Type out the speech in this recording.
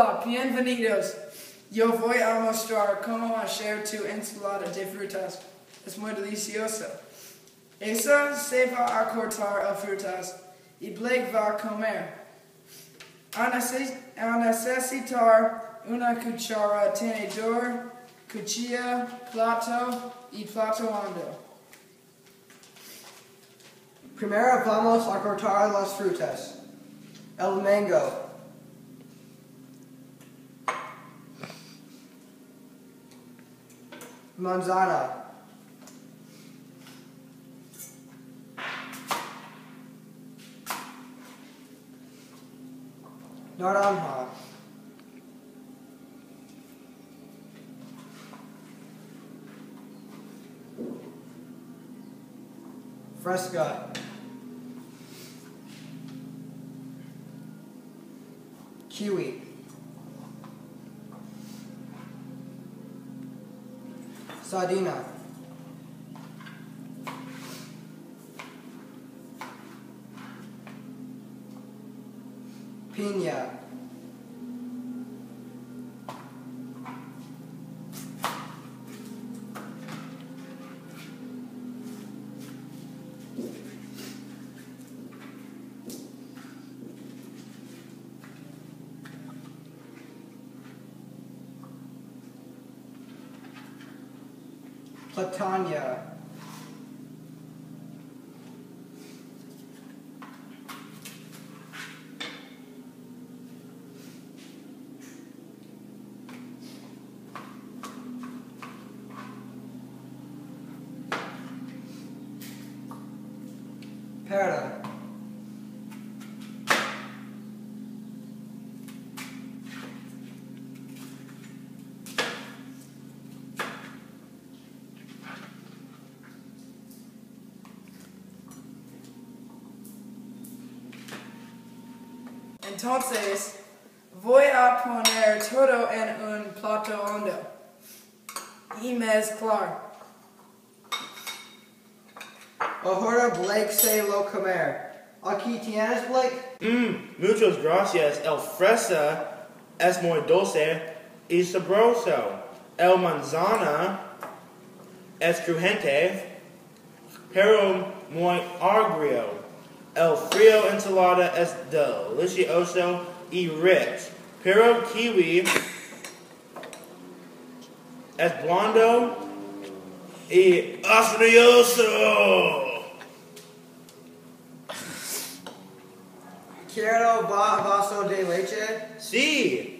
Hola, bienvenidos. Yo voy a mostrar cómo hacer tu ensalada de frutas. Es muy delicioso. Esa se va a cortar las frutas y Blake va a comer. A, a necesitar una cuchara, tenedor, cuchilla, plato y plato hondo. Primero vamos a cortar las frutas. El mango. Manzana. Naranja. Fresca. Kiwi. Sardina. Pina. Platania. Pera. Entonces, voy a poner todo en un plato hondo y mezclar. Ahora Blake se lo comer. Aquí tienes Blake. Mmm, muchas gracias. El fresa es muy dulce y sabroso. El manzana es crujiente, pero muy agrio. El frío ensalada es delicioso y rich. Pero kiwi es blando y astrioso. Quiero va vaso de leche. Sí,